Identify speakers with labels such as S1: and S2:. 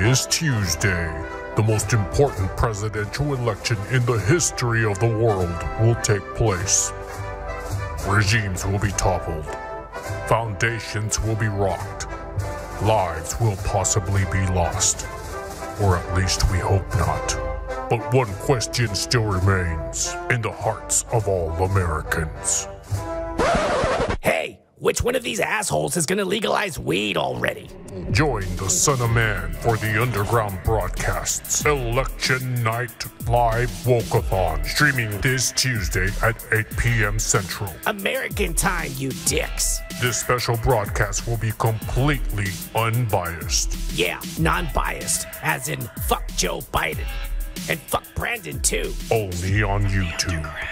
S1: This Tuesday, the most important presidential election in the history of the world will take place. Regimes will be toppled. Foundations will be rocked. Lives will possibly be lost. Or at least we hope not. But one question still remains in the hearts of all Americans.
S2: Which one of these assholes is gonna legalize weed already?
S1: Join the Sun of Man for the underground broadcasts. Election Night Live Wokeathon, streaming this Tuesday at 8 p.m. Central.
S2: American time, you dicks.
S1: This special broadcast will be completely unbiased.
S2: Yeah, non biased, as in fuck Joe Biden. And fuck Brandon, too.
S1: Only on YouTube.